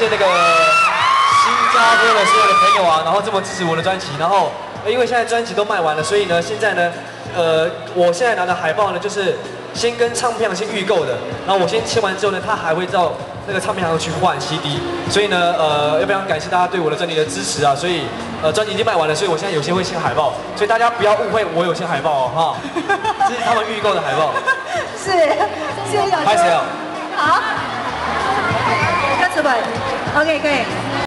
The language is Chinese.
谢那个新加坡的所有的朋友啊，然后这么支持我的专辑，然后因为现在专辑都卖完了，所以呢，现在呢，呃，我现在拿的海报呢，就是先跟唱片行先预购的，然后我先签完之后呢，他还会到那个唱片行去换 CD，所以呢，呃，要非常感谢大家对我的专辑的支持啊，所以呃，专辑已经卖完了，所以我现在有些会签海报，所以大家不要误会我有签海报哦，哈，这是他们预购的海报，是，谢谢小拍，OK 可以。